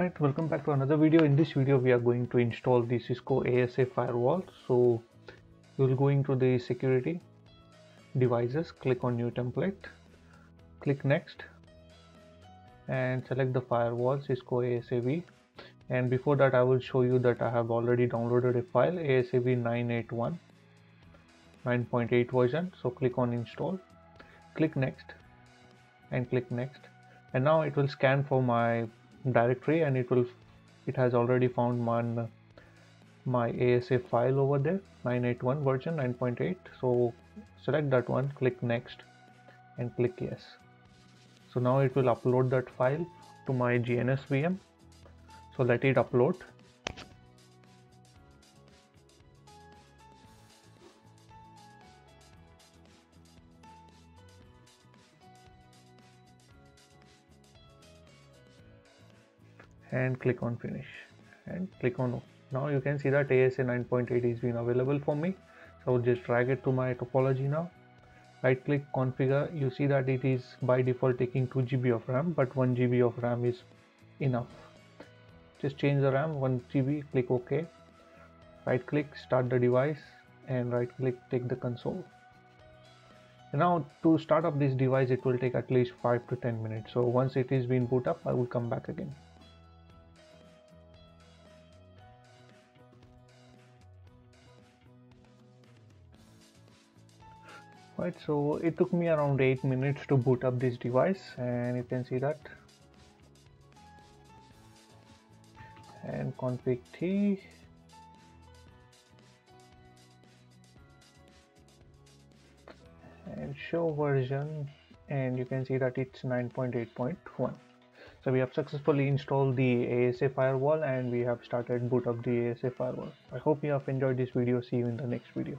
Alright, welcome back to another video. In this video, we are going to install the Cisco ASA firewall. So you'll go into the security devices, click on new template, click next and select the firewall Cisco ASAV. And before that, I will show you that I have already downloaded a file ASAV 981 9.8 version. So click on install, click next and click next. And now it will scan for my directory and it will it has already found my my ASA file over there 981 version 9.8 so select that one click next and click yes. So now it will upload that file to my GNS VM so let it upload and click on finish. And click on now you can see that ASA 9.8 is been available for me. So just drag it to my topology now. Right click configure. You see that it is by default taking 2 GB of RAM but 1 GB of RAM is enough. Just change the RAM 1 GB click OK. Right click start the device and right click take the console. Now to start up this device it will take at least 5 to 10 minutes. So once it is been boot up I will come back again right so it took me around 8 minutes to boot up this device and you can see that and config t and show version and you can see that it's 9.8.1 so we have successfully installed the ASA firewall and we have started boot up the ASA firewall. I hope you have enjoyed this video. See you in the next video.